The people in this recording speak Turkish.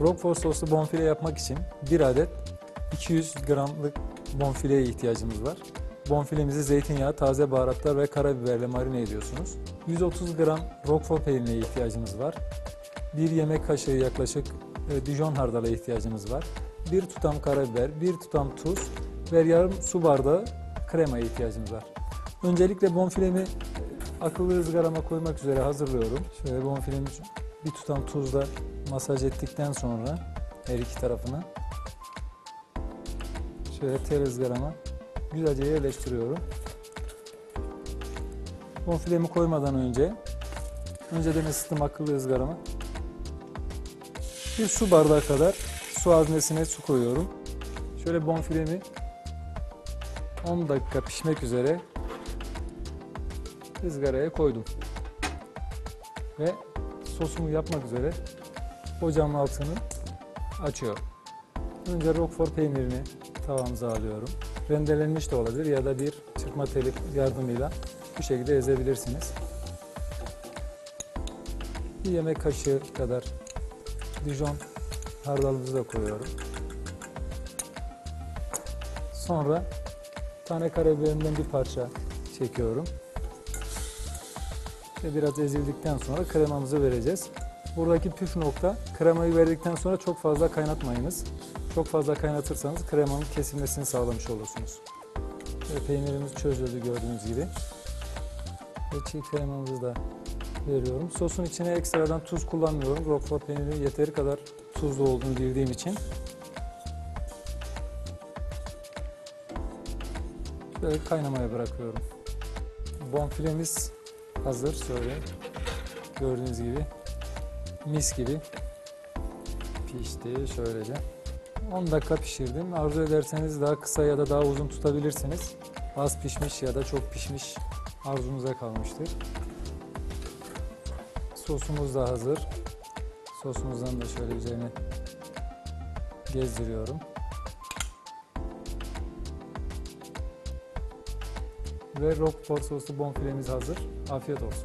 Roquefort soslu bonfile yapmak için 1 adet 200 gramlık bonfileye ihtiyacımız var. Bonfilemizi zeytinyağı, taze baharatlar ve karabiberle marine ediyorsunuz. 130 gram Roquefort peynirine ihtiyacımız var. 1 yemek kaşığı yaklaşık e, Dijon hardala ihtiyacımız var. 1 tutam karabiber, 1 tutam tuz ve yarım su bardağı kremaya ihtiyacımız var. Öncelikle bonfilemi e, akıllı ızgarama koymak üzere hazırlıyorum. Şöyle bonfilemi bir tutam tuzla masaj ettikten sonra her iki tarafına şöyle tel güzelce yerleştiriyorum. Bonfilemi koymadan önce önceden ısıttım akıllı ızgarama. Bir su bardağı kadar su haznesine su koyuyorum. Şöyle bonfilemi 10 dakika pişmek üzere ızgaraya koydum. Ve sosumu yapmak üzere ocağın altını açıyorum. Önce roquefort peynirini tavamıza alıyorum. Rendelenmiş de olabilir ya da bir çırpma teli yardımıyla bu şekilde ezebilirsiniz. Bir yemek kaşığı kadar Dijon hardalımızı da koyuyorum. Sonra tane karabiberinden bir parça çekiyorum. Ve biraz ezildikten sonra kremamızı vereceğiz. Buradaki püf nokta kremayı verdikten sonra çok fazla kaynatmayınız. Çok fazla kaynatırsanız kremanın kesilmesini sağlamış olursunuz. Ve peynirimiz çözüldü gördüğünüz gibi. Ve çiğ kremamızı da veriyorum. Sosun içine ekstradan tuz kullanmıyorum. Roquefort peyniri yeteri kadar tuzlu olduğunu bildiğim için. Böyle kaynamaya bırakıyorum. Bonfilemiz hazır şöyle. Gördüğünüz gibi mis gibi pişti şöylece. 10 dakika pişirdim. Arzu ederseniz daha kısa ya da daha uzun tutabilirsiniz. Az pişmiş ya da çok pişmiş arzunuza kalmıştır. Sosumuz da hazır. Sosumuzdan da şöyle üzerine gezdiriyorum. Ve Roquefort soslu bonfilemiz hazır. Afiyet olsun.